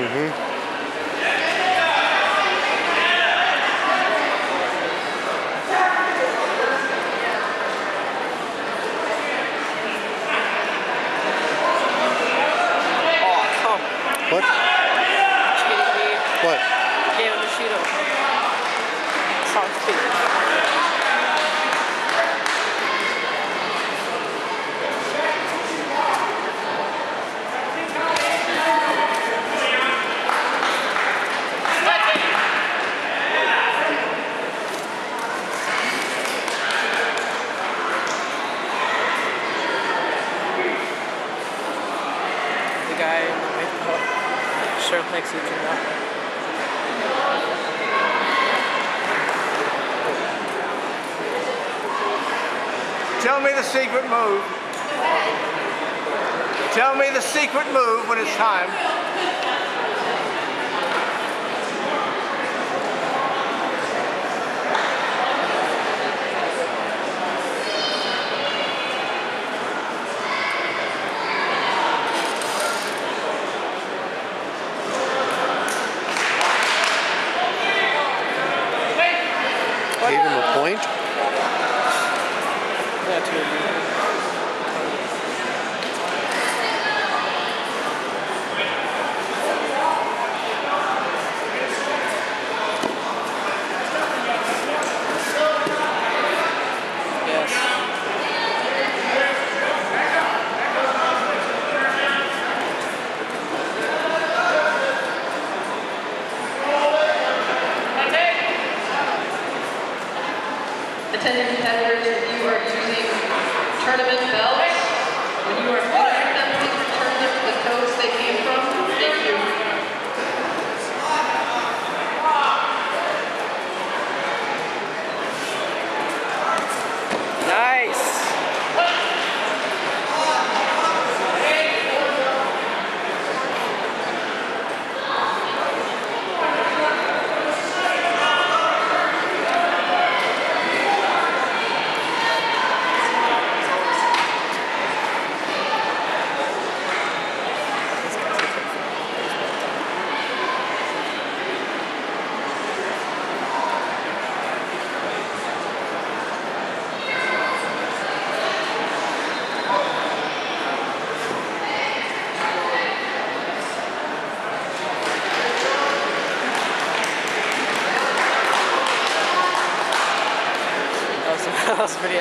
Mm-hmm. Oh, come. What? What? Game of Bushido. Sounds stupid. Guy likes to. Tell me the secret move. Tell me the secret move when it's time. Him a point? Attending competitors, if you are using tournament belts, when you are Nossa, obrigado.